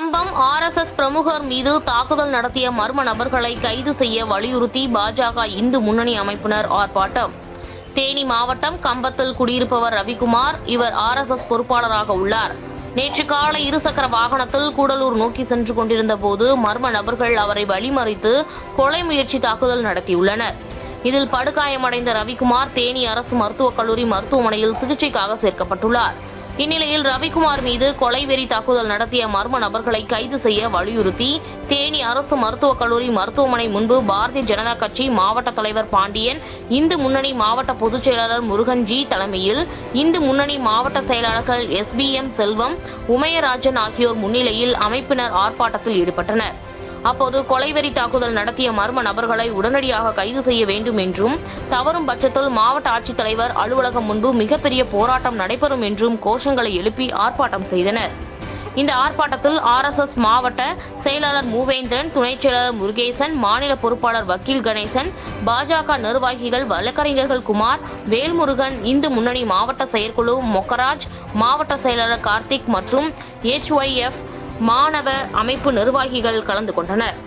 கம்பம் S பிரமுகர் மீது தாக்குதல் நடத்திய மர்ம நபர்களை கைது செய்ய வலியுறுத்தி பாஜக இந்து முன்னணி அமைப்பினர் ஆர்ப்பாட்டம். தேனி மாவட்டம் கம்பத்தில் குடியிருப்பவர் ரவிக்குமார் இவர் ஆர்எஸ்எஸ் பொறுப்பாளராக உள்ளார். நேற்று காலை இருசக்கர வாகனத்தில் கூடலூர் நோக்கி சென்று கொண்டிருந்த போது மர்ம நபர்கள் அவரை வழிமறித்து கொலை முயற்சி தாக்குதல் நடத்தியுள்ளனர். இதில் படுகாயமடைந்த ரவிக்குமார் தேனி அரசு மருத்துவக் கல்லூரி மருத்துவமனையில் சிகிச்சைக்காக சேர்க்கப்பட்டுள்ளார். இந்நிலையில் ரவிக்குமார் மீது கொலைவெறி தாக்குதல் நடத்திய மர்ம நபர்களை கைது செய்ய வலியுறுத்தி தேனி அரசு மருத்துவக் கல்லூரி மருத்துவமனை முன்பு பாரதிய ஜனதா கட்சி மாவட்ட தலைவர் பாண்டியன் இந்து முன்னணி மாவட்ட பொதுச் செயலாளர் முருகன்ஜி தலைமையில் இந்து முன்னணி மாவட்ட செயலாளர்கள் எஸ்பிஎம் செல்வம் உமையராஜன் ஆகியோர் முன்னிலையில் அமைப்பினர் ஆர்ப்பாட்டத்தில் ஈடுபட்டனர். அப்போது கொலைவெறி தாக்குதல் நடத்திய மர்ம நபர்களை உடனடியாக கைது செய்ய வேண்டும் என்றும் தவறும் பட்சத்தில் மாவட்ட ஆட்சித்தலைவர் அலுவலகம் முன்பு மிகப்பெரிய போராட்டம் நடைபெறும் என்றும் கோஷங்களை எழுப்பி ஆர்ப்பாட்டம் செய்தனர். இந்த ஆர்ப்பாட்டத்தில் ஆர்எஸ்எஸ் மாவட்ட செயலாளர் மூவேந்திரன் துணைச் செயலாளர் முருகேசன் மாநில பொறுப்பாளர் வக்கீல் கணேசன் பாஜக நிர்வாகிகள் வழக்கறிஞர்கள் குமார் வேல்முருகன் இந்து முன்னணி மாவட்ட செயற்குழு மொக்கராஜ் மாவட்ட செயலாளர் கார்த்திக் மற்றும் எச்ஒய்எஃப் மாணவ அமைப்பு நிர்வாகிகள் கலந்து கொண்டனர்.